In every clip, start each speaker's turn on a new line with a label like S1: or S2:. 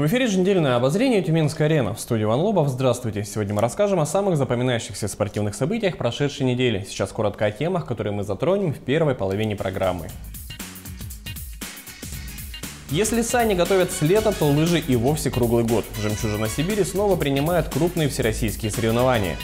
S1: В эфире еженедельное обозрение «Тюменская арена». В студии Ван Лобов. Здравствуйте. Сегодня мы расскажем о самых запоминающихся спортивных событиях прошедшей недели. Сейчас коротко о темах, которые мы затронем в первой половине программы. Если сани готовят с лета, то лыжи и вовсе круглый год. «Жемчужина Сибири» снова принимает крупные всероссийские соревнования.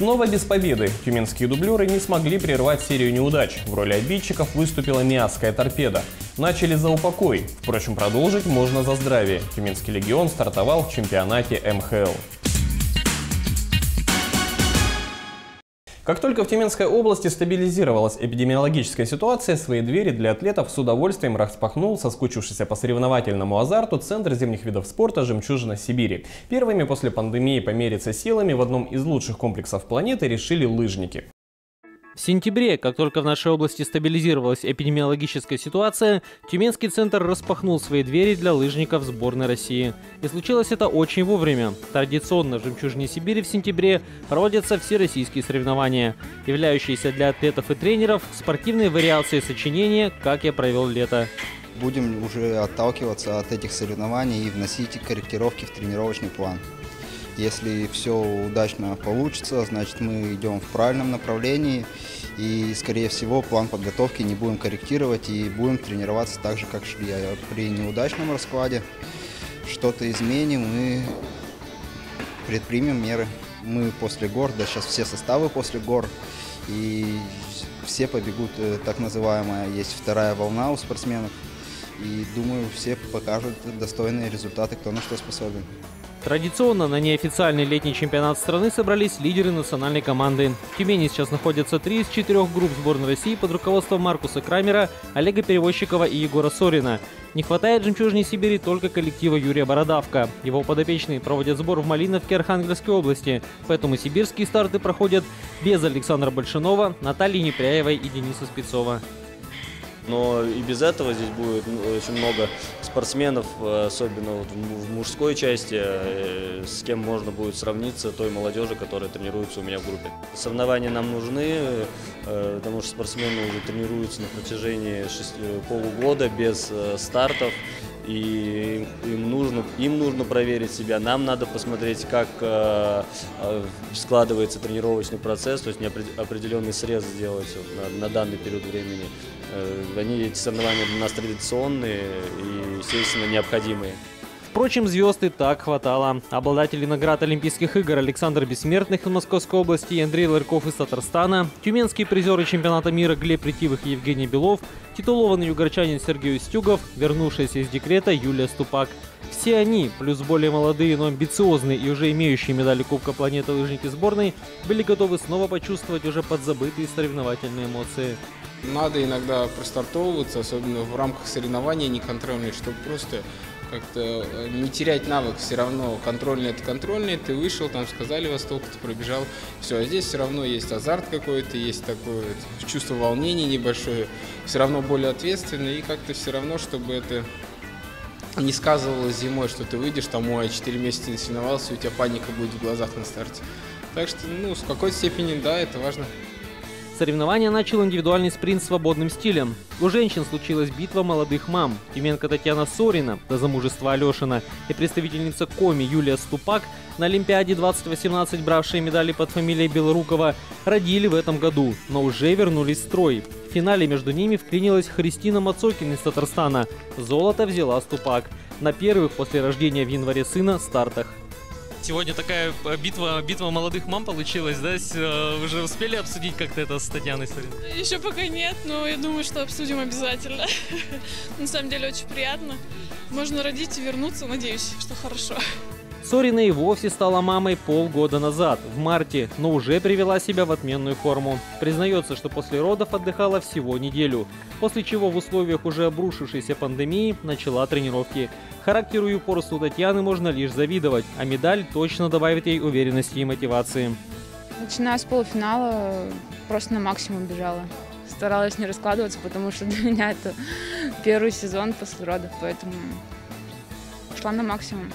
S1: Снова без победы. Тюменские дублеры не смогли прервать серию неудач. В роли обидчиков выступила Миасская торпеда. Начали за упокой. Впрочем, продолжить можно за здравие. Тюменский легион стартовал в чемпионате МХЛ. Как только в Тюменской области стабилизировалась эпидемиологическая ситуация, свои двери для атлетов с удовольствием распахнул соскучившийся по соревновательному азарту Центр зимних видов спорта «Жемчужина Сибири». Первыми после пандемии помериться силами в одном из лучших комплексов планеты решили лыжники.
S2: В сентябре, как только в нашей области стабилизировалась эпидемиологическая ситуация, Тюменский центр распахнул свои двери для лыжников сборной России. И случилось это очень вовремя. Традиционно в «Жемчужине Сибири» в сентябре проводятся все российские соревнования, являющиеся для атлетов и тренеров спортивной вариацией сочинения «Как я провел лето».
S3: Будем уже отталкиваться от этих соревнований и вносить корректировки в тренировочный план. Если все удачно получится, значит мы идем в правильном направлении и, скорее всего, план подготовки не будем корректировать и будем тренироваться так же, как шли. А при неудачном раскладе что-то изменим и предпримем меры. Мы после гор, да сейчас все составы после гор, и все побегут, э, так называемая, есть вторая волна у спортсменов. И думаю, все покажут достойные результаты, кто на что способен.
S2: Традиционно на неофициальный летний чемпионат страны собрались лидеры национальной команды. В Тюмени сейчас находятся три из четырех групп сборной России под руководством Маркуса Крамера, Олега Перевозчикова и Егора Сорина. Не хватает жемчужной Сибири только коллектива Юрия Бородавка. Его подопечные проводят сбор в Малиновке Архангельской области, поэтому сибирские старты проходят без Александра Большинова, Натальи Непряевой и Дениса Спецова.
S4: Но и без этого здесь будет ну, очень много спортсменов, особенно вот в мужской части, э, с кем можно будет сравниться той молодежи, которая тренируется у меня в группе. Соревнования нам нужны, э, потому что спортсмены уже тренируются на протяжении полугода без э, стартов и им нужно, им нужно проверить себя, нам надо посмотреть, как э, складывается тренировочный процесс, то есть определенный срез сделать на, на данный период времени. Э, они, эти соревнования для нас традиционные и, естественно, необходимые.
S2: Впрочем, звезд и так хватало. Обладатели наград Олимпийских игр Александр Бессмертных из Московской области и Андрей Ларьков из Татарстана, тюменские призеры чемпионата мира Глеб Ретивых и Евгений Белов, титулованный югорчанин Сергей Стюгов, вернувшаяся из декрета Юлия Ступак. Все они, плюс более молодые, но амбициозные и уже имеющие медали Кубка планеты лыжники сборной, были готовы снова почувствовать уже подзабытые соревновательные эмоции.
S5: Надо иногда простартовываться, особенно в рамках соревнований неконтрольных, чтобы просто как-то э, не терять навык, все равно контрольный это контрольный, ты вышел, там сказали во столько, ты пробежал, все, а здесь все равно есть азарт какой-то, есть такое чувство волнения небольшое, все равно более ответственно, и как-то все равно, чтобы это не сказывалось зимой, что ты выйдешь, там, ой, 4 месяца не соревновался, у тебя паника будет в глазах на старте. Так что, ну, в какой-то степени, да, это важно.
S2: Соревнования начал индивидуальный спринт свободным стилем. У женщин случилась битва молодых мам. Тюменка Татьяна Сорина, до замужества Алешина, и представительница Коми Юлия Ступак, на Олимпиаде 2018 бравшие медали под фамилией Белорукова, родили в этом году, но уже вернулись в строй. В финале между ними вклинилась Христина Мацокин из Татарстана. Золото взяла Ступак. На первых после рождения в январе сына стартах.
S6: Сегодня такая э, битва, битва молодых мам получилась, да? Э, уже успели обсудить как-то это с Татьяной Сорин?
S7: Еще пока нет, но я думаю, что обсудим обязательно. На самом деле очень приятно. Можно родить и вернуться, надеюсь, что хорошо.
S2: Сорина и вовсе стала мамой полгода назад, в марте, но уже привела себя в отменную форму. Признается, что после родов отдыхала всего неделю, после чего в условиях уже обрушившейся пандемии начала тренировки. Характеру и упорству Татьяны можно лишь завидовать, а медаль точно добавит ей уверенности и мотивации.
S8: Начиная с полуфинала, просто на максимум бежала. Старалась не раскладываться, потому что для меня это первый сезон после родов, поэтому шла на максимум.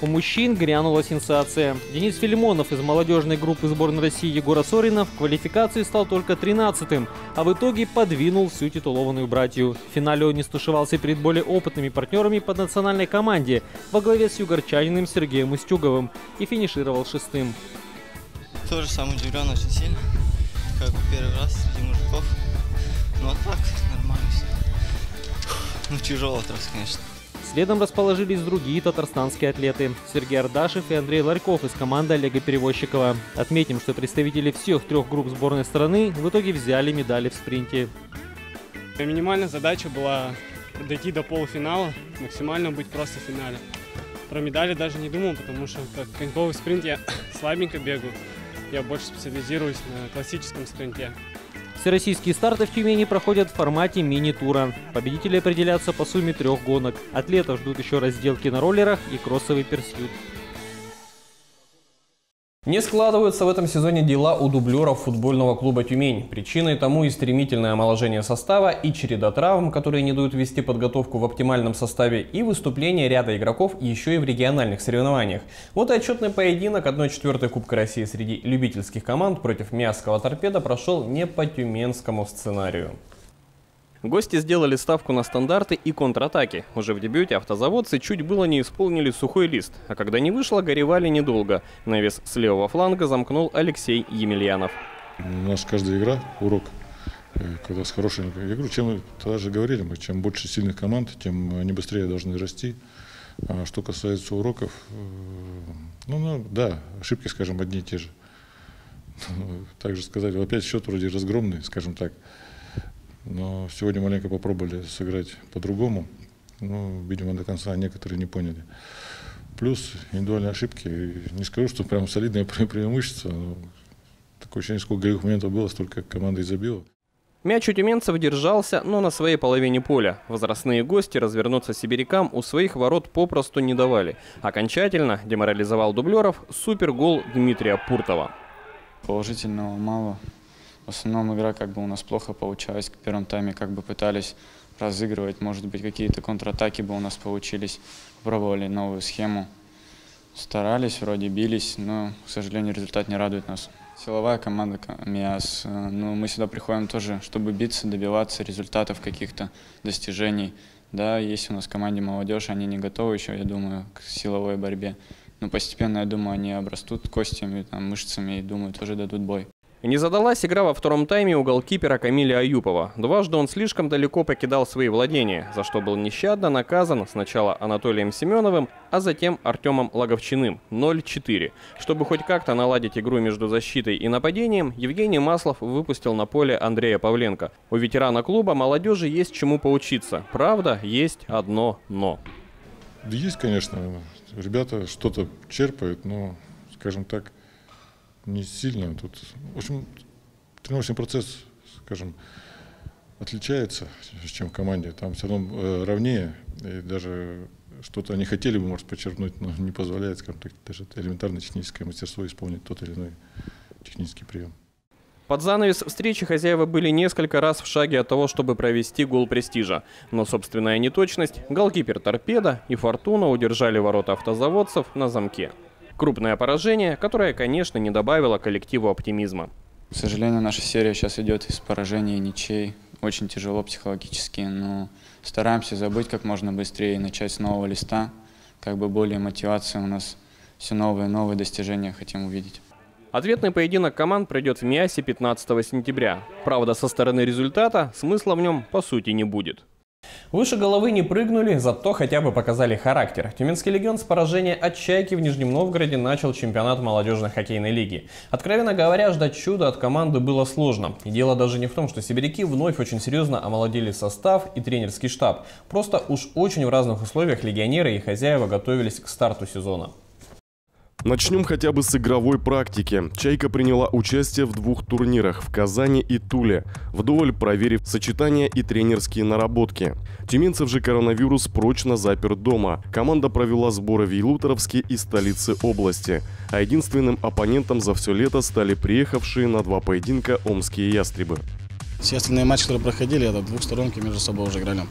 S2: У мужчин грянула сенсация. Денис Филимонов из молодежной группы сборной России Егора Сорина в квалификации стал только 13-м, а в итоге подвинул всю титулованную братью. В финале он не стушевался перед более опытными партнерами по национальной команде во главе с югорчанином Сергеем Устюговым и финишировал шестым.
S9: Тоже сам удивлен очень сильно. Как бы первый раз среди мужиков. Ну а так, нормально все. Ну тяжело трасса, конечно.
S2: Следом расположились другие татарстанские атлеты – Сергей Ардашев и Андрей Ларьков из команды Олега Перевозчикова. Отметим, что представители всех трех групп сборной страны в итоге взяли медали в спринте.
S10: Минимальная задача была дойти до полуфинала, максимально быть просто в финале. Про медали даже не думал, потому что как коньковый спринт я слабенько бегаю. Я больше специализируюсь на классическом спринте.
S2: Всероссийские старты в Тюмени проходят в формате мини-тура. Победители определятся по сумме трех гонок. Атлетов ждут еще разделки на роллерах и кроссовый персьют.
S1: Не складываются в этом сезоне дела у дублеров футбольного клуба «Тюмень». Причиной тому и стремительное омоложение состава, и череда травм, которые не дают вести подготовку в оптимальном составе, и выступление ряда игроков еще и в региональных соревнованиях. Вот и отчетный поединок 1-4 Кубка России среди любительских команд против Мясского торпеда прошел не по тюменскому сценарию. Гости сделали ставку на стандарты и контратаки. Уже в дебюте автозаводцы чуть было не исполнили сухой лист, а когда не вышло, горевали недолго. Навес с левого фланга замкнул Алексей Емельянов.
S11: У нас каждая игра – урок. Э, когда с хорошей... Говорю, чем, тогда же говорили мы, чем больше сильных команд, тем они быстрее должны расти. А что касается уроков, э, ну, ну да, ошибки, скажем, одни и те же. Также сказать, опять счет вроде разгромный, скажем так. Но сегодня маленько попробовали сыграть по-другому. Ну, видимо, до конца некоторые не поняли. Плюс индивидуальные ошибки. Не скажу, что прям солидное преимущество. Но такое ощущение, сколько голевых моментов было, столько команда и забила.
S1: Мяч у тюменцев держался, но на своей половине поля. Возрастные гости развернуться сибирякам у своих ворот попросту не давали. Окончательно деморализовал дублеров супергол Дмитрия Пуртова.
S12: Положительного мало. В основном игра как бы у нас плохо получалась. В первом тайме как бы пытались разыгрывать, может быть, какие-то контратаки бы у нас получились. Пробовали новую схему. Старались, вроде бились, но, к сожалению, результат не радует нас. Силовая команда МИАС. Ну, мы сюда приходим тоже, чтобы биться, добиваться результатов каких-то, достижений. Да, есть у нас в команде молодежь, они не готовы еще, я думаю, к силовой борьбе. Но постепенно, я думаю, они обрастут костями, там, мышцами и, думаю, тоже дадут бой.
S1: Не задалась игра во втором тайме у голкипера Камиля Аюпова. Дважды он слишком далеко покидал свои владения, за что был нещадно наказан сначала Анатолием Семеновым, а затем Артемом Логовчиным 0-4. Чтобы хоть как-то наладить игру между защитой и нападением, Евгений Маслов выпустил на поле Андрея Павленко. У ветерана клуба молодежи есть чему поучиться. Правда, есть одно «но».
S11: Да есть, конечно. Ребята что-то черпают, но, скажем так, не сильно. Тут, в общем, тренировочный процесс, скажем, отличается, чем в команде. Там все равно э, равнее, и даже что-то они хотели бы, может, подчеркнуть, но не позволяет, скажем так, даже элементарное техническое мастерство исполнить тот или иной технический прием.
S1: Под занавес встречи хозяева были несколько раз в шаге от того, чтобы провести гол престижа. Но собственная неточность, голкипер торпеда и фортуна удержали ворота автозаводцев на замке. Крупное поражение, которое, конечно, не добавило коллективу оптимизма.
S12: К сожалению, наша серия сейчас идет из поражений и ничей. Очень тяжело психологически, но стараемся забыть как можно быстрее и начать с нового листа. Как бы более мотивация у нас все новые новые достижения хотим увидеть.
S1: Ответный поединок команд пройдет в Миасе 15 сентября. Правда, со стороны результата смысла в нем по сути не будет. Выше головы не прыгнули, зато хотя бы показали характер. Тюменский легион с поражения от «Чайки» в Нижнем Новгороде начал чемпионат молодежной хоккейной лиги. Откровенно говоря, ждать чуда от команды было сложно. И дело даже не в том, что сибиряки вновь очень серьезно омолодили состав и тренерский штаб. Просто уж очень в разных условиях легионеры и хозяева готовились к старту сезона.
S13: Начнем хотя бы с игровой практики. «Чайка» приняла участие в двух турнирах в Казани и Туле, вдоволь проверив сочетания и тренерские наработки. Тюменцев же коронавирус прочно запер дома. Команда провела сборы в Елуторовске и столице области. А единственным оппонентом за все лето стали приехавшие на два поединка омские ястребы.
S14: Все остальные матчи, которые проходили, это двухсторонки между собой уже играли.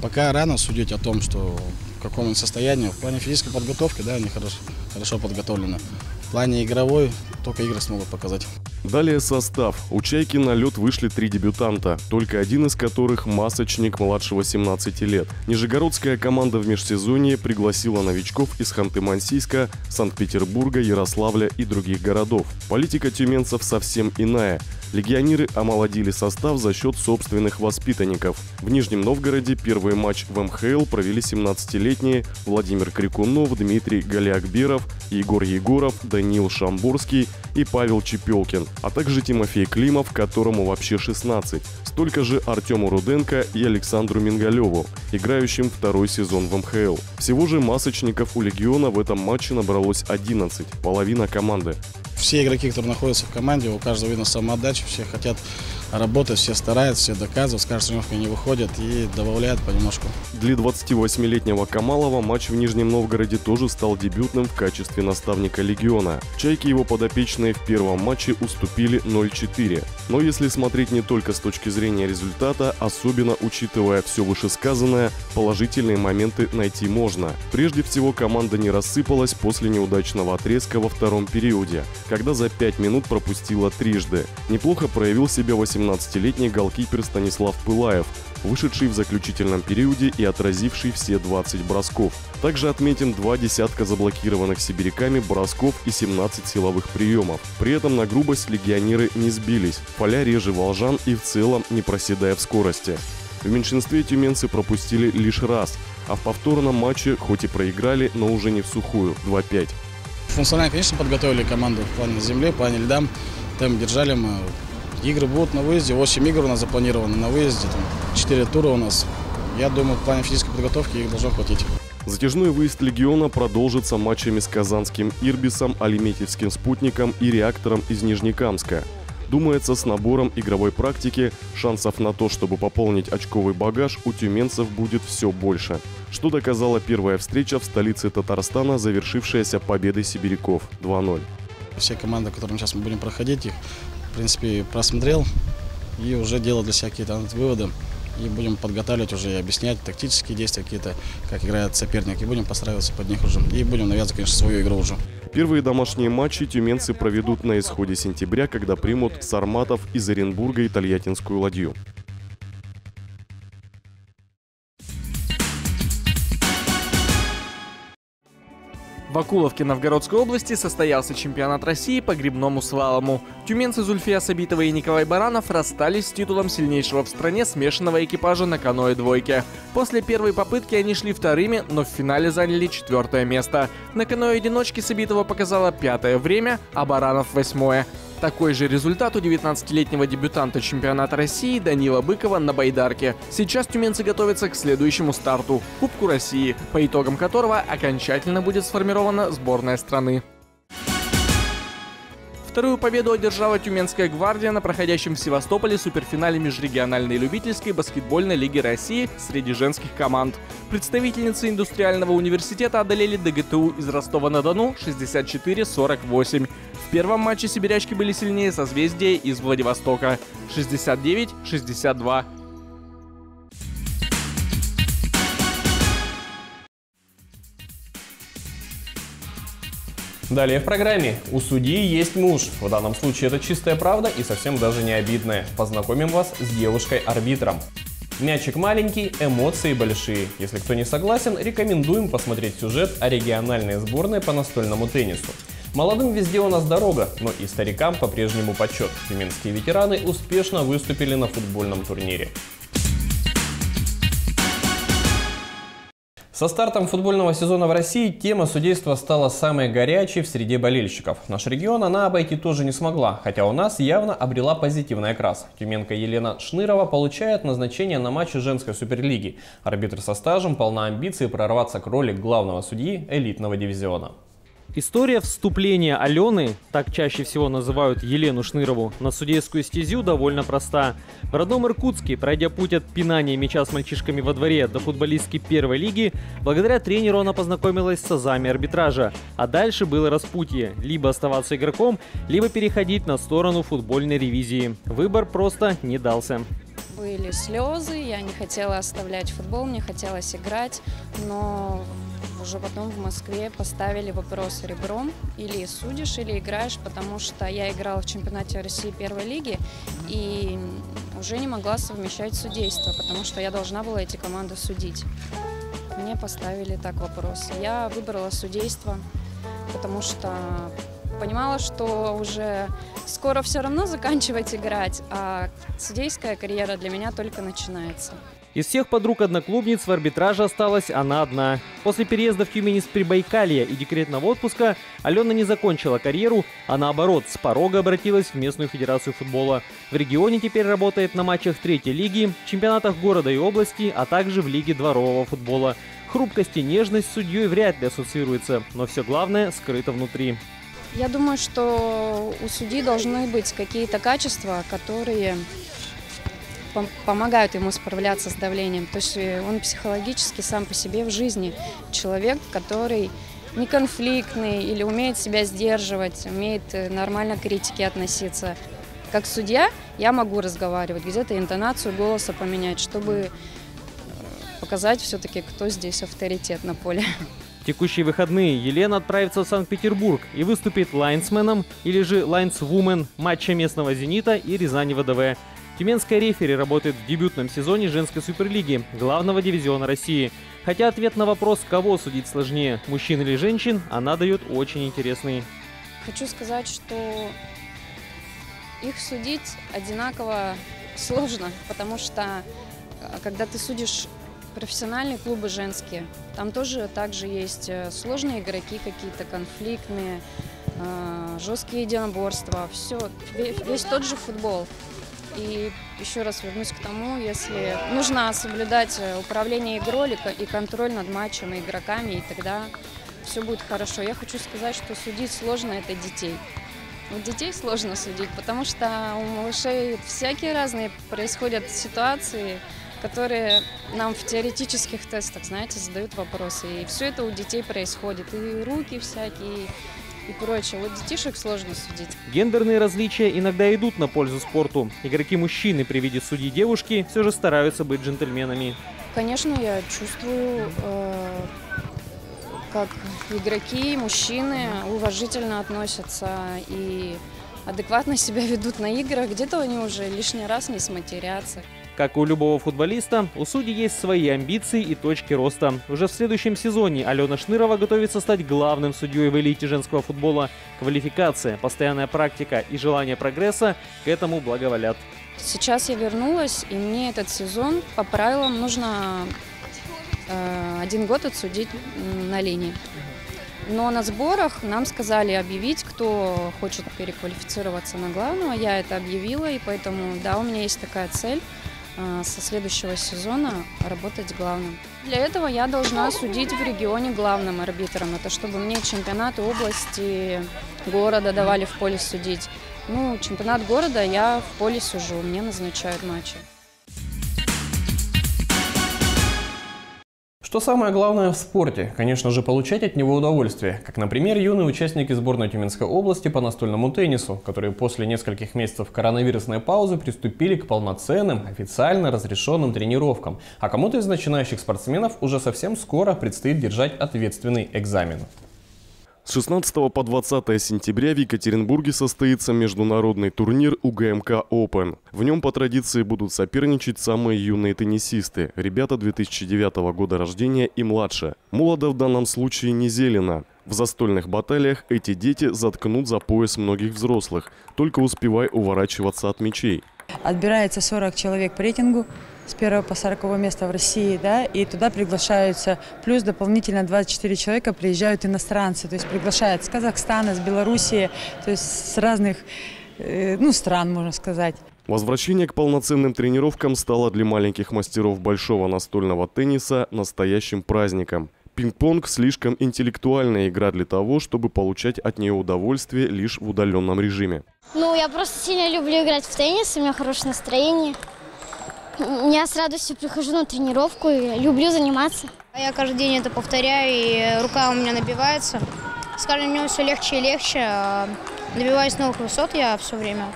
S14: Пока рано судить о том, что в каком они состоянии. В плане физической подготовки, да, они хорошо, хорошо подготовлены. В плане игровой только игры смогут показать.
S13: Далее состав. У «Чайки» на лед вышли три дебютанта, только один из которых – масочник младше 18 лет. Нижегородская команда в межсезонье пригласила новичков из Ханты-Мансийска, Санкт-Петербурга, Ярославля и других городов. Политика тюменцев совсем иная – Легионеры омолодили состав за счет собственных воспитанников. В Нижнем Новгороде первый матч в МХЛ провели 17-летние Владимир Крикунов, Дмитрий Галиакберов, Егор Егоров, Даниил Шамбурский и Павел Чепелкин, а также Тимофей Климов, которому вообще 16. Столько же Артему Руденко и Александру Мингалеву, играющим второй сезон в МХЛ. Всего же масочников у Легиона в этом матче набралось 11, половина команды
S14: все игроки, которые находятся в команде, у каждого видно самоотдача, все хотят работать, все стараются, все доказывают, с каждой тренировкой они выходят и добавляют понемножку.
S13: Для 28-летнего Камалова матч в Нижнем Новгороде тоже стал дебютным в качестве наставника Легиона. Чайки его подопечные в первом матче уступили 0-4. Но если смотреть не только с точки зрения результата, особенно учитывая все вышесказанное, положительные моменты найти можно. Прежде всего команда не рассыпалась после неудачного отрезка во втором периоде, когда за 5 минут пропустила трижды. Неплохо проявил себя 18 17-летний голкипер Станислав Пылаев, вышедший в заключительном периоде и отразивший все 20 бросков. Также отметим два десятка заблокированных сибиряками бросков и 17 силовых приемов. При этом на грубость легионеры не сбились, поля реже волжан и в целом не проседая в скорости. В меньшинстве тюменцы пропустили лишь раз, а в повторном матче хоть и проиграли, но уже не в сухую, 2-5.
S14: Функционально, конечно, подготовили команду в плане земли, в плане льда. Там держали мы Игры будут на выезде, 8 игр у нас запланировано на выезде, там 4 тура у нас. Я думаю, в плане физической подготовки их должно хватить.
S13: Затяжной выезд «Легиона» продолжится матчами с казанским «Ирбисом», Алиметьевским «Спутником» и «Реактором» из Нижнекамска. Думается, с набором игровой практики шансов на то, чтобы пополнить очковый багаж, у тюменцев будет все больше. Что доказала первая встреча в столице Татарстана, завершившаяся победой сибиряков 2-0.
S14: Все команды, которые сейчас мы будем проходить, их в принципе, просмотрел и уже делал для себя какие-то выводы. И будем подготавливать уже и объяснять тактические действия какие-то, как играет соперник. И будем постраиваться под них уже. И будем навязывать, конечно, свою игру уже.
S13: Первые домашние матчи тюменцы проведут на исходе сентября, когда примут Сарматов из Оренбурга и Тольяттинскую ладью.
S15: В Акуловке Новгородской области состоялся чемпионат России по грибному свалому. Тюменцы Зульфия Сабитова и Николай Баранов расстались с титулом сильнейшего в стране смешанного экипажа на каноэ-двойке. После первой попытки они шли вторыми, но в финале заняли четвертое место. На каноэ-одиночке Сабитова показала пятое время, а Баранов восьмое. Такой же результат у 19-летнего дебютанта чемпионата России Данила Быкова на байдарке. Сейчас тюменцы готовятся к следующему старту – Кубку России, по итогам которого окончательно будет сформирована сборная страны. Вторую победу одержала Тюменская гвардия на проходящем в Севастополе суперфинале межрегиональной любительской баскетбольной лиги России среди женских команд. Представительницы индустриального университета одолели ДГТУ из Ростова-на-Дону 64-48. В первом матче сибирячки были сильнее созвездия из Владивостока 69-62.
S1: Далее в программе. У судьи есть муж. В данном случае это чистая правда и совсем даже не обидная. Познакомим вас с девушкой-арбитром. Мячик маленький, эмоции большие. Если кто не согласен, рекомендуем посмотреть сюжет о региональной сборной по настольному теннису. Молодым везде у нас дорога, но и старикам по-прежнему почет. Тюменские ветераны успешно выступили на футбольном турнире. Со стартом футбольного сезона в России тема судейства стала самой горячей в среде болельщиков. Наш регион она обойти тоже не смогла, хотя у нас явно обрела позитивный окрас. Тюменка Елена Шнырова получает назначение на матче женской суперлиги. Арбитр со стажем полна амбиций прорваться к роли главного судьи элитного дивизиона.
S2: История вступления Алены, так чаще всего называют Елену Шнырову, на судейскую стезю довольно проста. В родном Иркутске, пройдя путь от пинания мяча с мальчишками во дворе до футболистки первой лиги, благодаря тренеру она познакомилась с азами арбитража. А дальше было распутье. Либо оставаться игроком, либо переходить на сторону футбольной ревизии. Выбор просто не дался.
S16: были слезы, я не хотела оставлять футбол, мне хотелось играть, но уже потом в Москве поставили вопрос ребром, или судишь, или играешь, потому что я играла в чемпионате России первой лиги и уже не могла совмещать судейство, потому что я должна была эти команды судить. Мне поставили так вопрос. Я выбрала судейство, потому что понимала, что уже скоро все равно заканчивать играть, а судейская карьера для меня только начинается.
S2: Из всех подруг-одноклубниц в арбитраже осталась она одна. После переезда в Тюмень из Прибайкалья и декретного отпуска Алена не закончила карьеру, а наоборот, с порога обратилась в местную федерацию футбола. В регионе теперь работает на матчах третьей лиги, чемпионатах города и области, а также в лиге дворового футбола. Хрупкость и нежность с судьей вряд ли ассоциируется, но все главное скрыто внутри.
S16: Я думаю, что у судьи должны быть какие-то качества, которые помогают ему справляться с давлением. То есть э, он психологически сам по себе в жизни человек, который не конфликтный или умеет себя сдерживать, умеет э, нормально к критике относиться. Как судья я могу разговаривать, где-то интонацию голоса поменять, чтобы э, показать все-таки, кто здесь авторитет на поле.
S2: В текущие выходные Елена отправится в Санкт-Петербург и выступит лайнсменом или же лайнсвумен матча местного «Зенита» и «Рязани ВДВ». Тюменская рефери работает в дебютном сезоне женской суперлиги, главного дивизиона России. Хотя ответ на вопрос, кого судить сложнее, мужчин или женщин, она дает очень интересный.
S16: Хочу сказать, что их судить одинаково сложно, потому что а, когда ты судишь профессиональные клубы женские, там тоже также есть э, сложные игроки какие-то, конфликтные, а, жесткие единоборства, все, весь тот же футбол. И еще раз вернусь к тому, если нужно соблюдать э, управление игрой и контроль над матчем и игроками, и тогда все будет хорошо. Я хочу сказать, что судить сложно это детей. Вот детей сложно судить, потому что у малышей всякие разные происходят ситуации, которые нам в теоретических тестах, знаете, задают вопросы. И все это у детей происходит. И руки всякие, и прочее. Вот детишек сложно судить.
S2: Гендерные различия иногда идут на пользу спорту. Игроки мужчины при виде судьи девушки все же стараются быть джентльменами.
S16: Конечно, я чувствую, э, как игроки, мужчины уважительно относятся и адекватно себя ведут на играх. Где-то они уже лишний раз не сматерятся.
S2: Как у любого футболиста, у судей есть свои амбиции и точки роста. Уже в следующем сезоне Алена Шнырова готовится стать главным судьей в элите женского футбола. Квалификация, постоянная практика и желание прогресса к этому благоволят.
S16: Сейчас я вернулась, и мне этот сезон по правилам нужно э, один год отсудить на линии. Но на сборах нам сказали объявить, кто хочет переквалифицироваться на главного. Я это объявила, и поэтому, да, у меня есть такая цель – со следующего сезона работать главным. Для этого я должна судить в регионе главным арбитром. Это чтобы мне чемпионаты области, города давали в поле судить. Ну, чемпионат города я в поле сужу, мне назначают матчи.
S1: Что самое главное в спорте? Конечно же, получать от него удовольствие. Как, например, юные участники сборной Тюменской области по настольному теннису, которые после нескольких месяцев коронавирусной паузы приступили к полноценным, официально разрешенным тренировкам. А кому-то из начинающих спортсменов уже совсем скоро предстоит держать ответственный экзамен.
S13: С 16 по 20 сентября в Екатеринбурге состоится международный турнир УГМК Open. В нем по традиции будут соперничать самые юные теннисисты, ребята 2009 года рождения и младше. Молодо в данном случае не зелено. В застольных баталиях эти дети заткнут за пояс многих взрослых, только успевай уворачиваться от мечей.
S17: Отбирается 40 человек по рейтингу, с 1 по 40 место в России, да, и туда приглашаются, плюс дополнительно 24 человека приезжают иностранцы, то есть приглашают с Казахстана, с Белоруссии, то есть с разных, э, ну, стран, можно сказать.
S13: Возвращение к полноценным тренировкам стало для маленьких мастеров большого настольного тенниса настоящим праздником. Пинг-понг – слишком интеллектуальная игра для того, чтобы получать от нее удовольствие лишь в удаленном режиме.
S18: Ну, я просто сильно люблю играть в теннис, у меня хорошее настроение. Я с радостью прихожу на тренировку и люблю заниматься.
S19: Я каждый день это повторяю, и рука у меня набивается. С каждым днем все легче и легче. Добиваюсь новых высот я все время.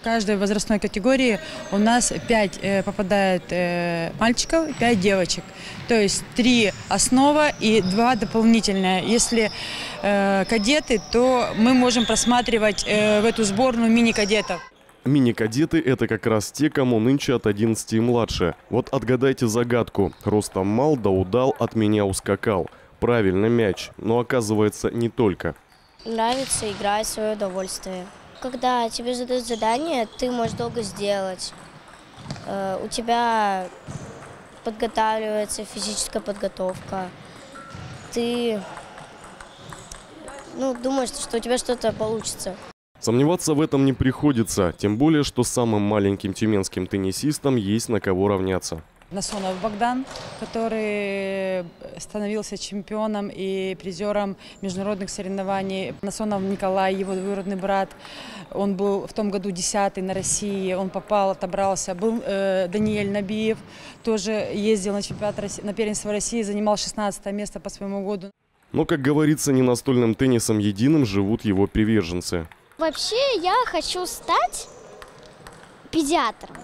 S17: В каждой возрастной категории у нас 5 э, попадает э, мальчиков, 5 девочек. То есть 3 основа и 2 дополнительные. Если э, кадеты, то мы можем просматривать э, в эту сборную мини-кадетов.
S13: Мини-кадеты – это как раз те, кому нынче от 11 и младше. Вот отгадайте загадку. Ростом мал да удал, от меня ускакал. Правильно, мяч. Но оказывается, не только.
S19: Нравится играть в свое удовольствие. Когда тебе задают задание, ты можешь долго сделать. Э, У тебя подготавливается физическая подготовка. Ты ну, думаешь, что у тебя что-то получится.
S13: Сомневаться в этом не приходится, тем более, что самым маленьким тюменским теннисистам есть на кого равняться.
S17: Насонов Богдан, который становился чемпионом и призером международных соревнований. Насонов Николай, его двоюродный брат, он был в том году десятый на России, он попал, отобрался. Был э, Даниэль Набиев, тоже ездил на чемпионат России, на первенство России, занимал 16 место по своему году.
S13: Но, как говорится, не настольным теннисом единым живут его приверженцы.
S18: Вообще я хочу стать педиатром.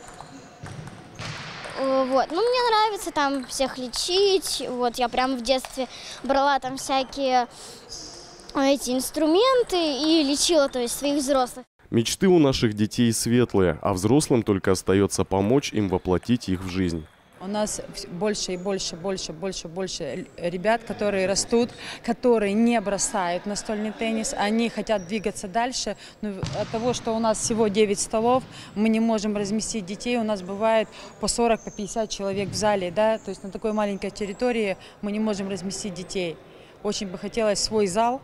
S18: Э, Вот. Ну, мне нравится там всех лечить. Вот, я прям в детстве брала там всякие эти инструменты и лечила, то есть, своих взрослых.
S13: Мечты у наших детей светлые, а взрослым только остается помочь им воплотить их в жизнь.
S17: У нас больше и больше, больше, больше, больше ребят, которые растут, которые не бросают настольный теннис, они хотят двигаться дальше. Но от того, что у нас всего 9 столов, мы не можем разместить детей, у нас бывает по 40, по 50 человек в зале, да, то есть на такой маленькой территории мы не можем разместить детей. Очень бы хотелось свой зал,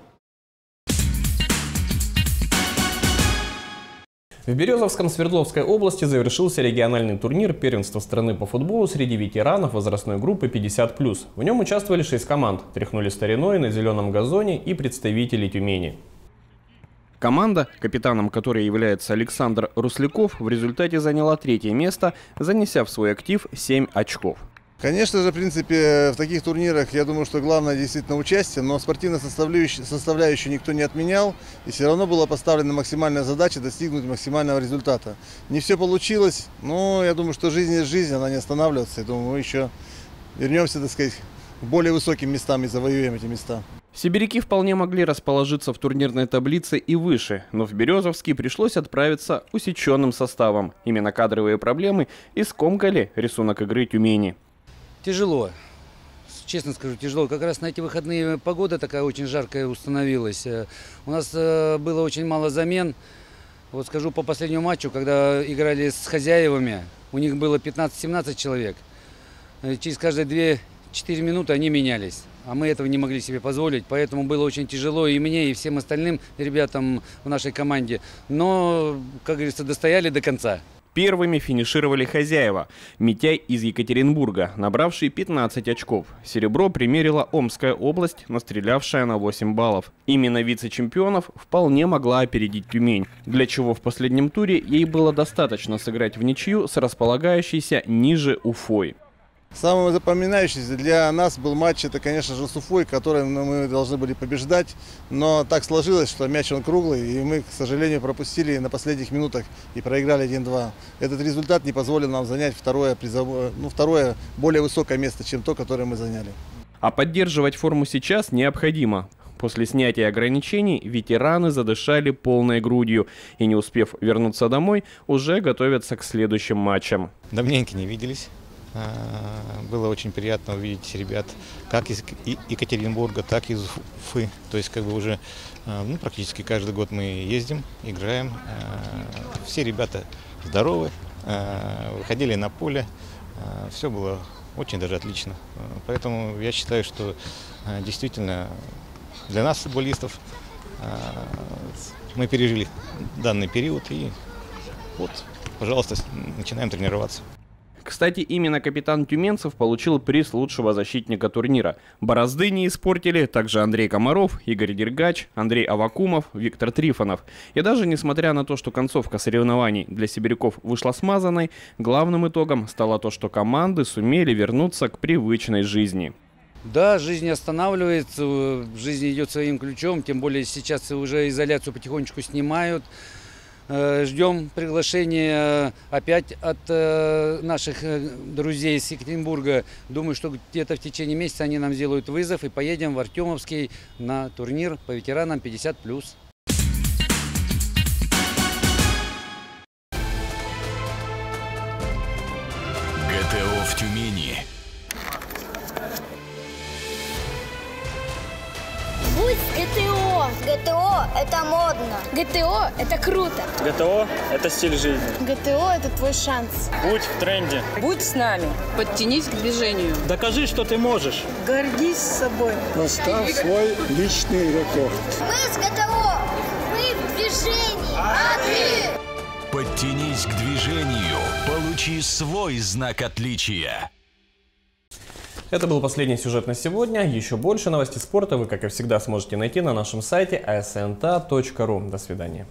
S20: В Березовском Свердловской области завершился региональный турнир первенства страны по футболу среди ветеранов возрастной группы 50+. В нем участвовали 6 команд, тряхнули стариной на зеленом газоне и представители Тюмени.
S1: Команда, капитаном которой является Александр Русляков, в результате заняла третье место, занеся в свой актив 7 очков.
S21: Конечно же, в принципе, в таких турнирах, я думаю, что главное действительно участие, но спортивную составляющую, составляющую никто не отменял, и все равно была поставлена максимальная задача достигнуть максимального результата. Не все получилось, но я думаю, что жизнь есть жизнь, она не останавливается, я думаю, мы еще вернемся, так сказать, к более высоким местам и завоюем эти места.
S1: Сибиряки вполне могли расположиться в турнирной таблице и выше, но в Березовский пришлось отправиться усеченным составом. Именно кадровые проблемы и скомкали рисунок игры Тюмени.
S22: Тяжело. Честно скажу, тяжело. Как раз на эти выходные погода такая очень жаркая установилась. Э, У нас э, было очень мало замен. Вот скажу по последнему матчу, когда играли с хозяевами, у них было 15-17 человек. Э, Через каждые 2-4 минуты они менялись. А мы этого не могли себе позволить, поэтому было очень тяжело и мне, и всем остальным ребятам в нашей команде. Но, как говорится, достояли до конца.
S1: Первыми финишировали хозяева. Митяй из Екатеринбурга, набравший 15 очков. Серебро примерила Омская область, настрелявшая на 8 баллов. Именно вице-чемпионов вполне могла опередить Тюмень, для чего в последнем туре ей было достаточно сыграть в ничью с располагающейся ниже Уфой.
S21: Самым запоминающимся для нас был матч, это, конечно же, с Уфой, который ну, мы должны были побеждать. Но так сложилось, что мяч он круглый, и мы, к сожалению, пропустили на последних минутах и проиграли 1-2. Этот результат не позволил нам занять второе, призовое, ну, второе более высокое место, чем то, которое мы заняли.
S1: А поддерживать форму сейчас необходимо. После снятия ограничений ветераны задышали полной грудью и, не успев вернуться домой, уже готовятся к следующим матчам.
S23: Давненько не виделись. Было очень приятно увидеть ребят как из Екатеринбурга, так и из Уфы. То есть как бы уже а, ну, практически каждый год мы ездим, играем. А, Все ребята здоровы, а, выходили на поле. Все было очень даже отлично. Поэтому я считаю, что действительно для нас, футболистов, мы пережили данный период и вот, пожалуйста, начинаем тренироваться.
S1: Кстати, именно капитан Тюменцев получил приз лучшего защитника турнира. Борозды не испортили также Андрей Комаров, Игорь Дергач, Андрей Авакумов, Виктор Трифонов. И даже несмотря на то, что концовка соревнований для сибиряков вышла смазанной, главным итогом стало то, что команды сумели вернуться к привычной жизни.
S22: Да, жизнь останавливается, э, жизнь идет своим ключом, тем более сейчас уже изоляцию потихонечку снимают. Э, Ждем приглашения опять от э, наших э, друзей из Екатеринбурга. Думаю, что где-то в течение месяца они нам сделают вызов и поедем в Артемовский на турнир по ветеранам 50+.
S24: ГТО в Тюмени.
S18: Будь ГТО. ГТО – это модно. ГТО – это круто.
S25: ГТО – это стиль жизни.
S18: ГТО – это твой шанс.
S25: Будь в тренде.
S26: Будь с нами. Подтянись к движению.
S25: Докажи, что ты можешь.
S26: Гордись собой.
S27: Поставь свой личный рекорд.
S18: Мы с ГТО. Мы в движении. А ты?
S24: Подтянись к движению. Получи свой знак отличия.
S1: Это был последний сюжет на сегодня. Еще больше новостей спорта вы, как и всегда, сможете найти на нашем сайте asnta.ru. До свидания.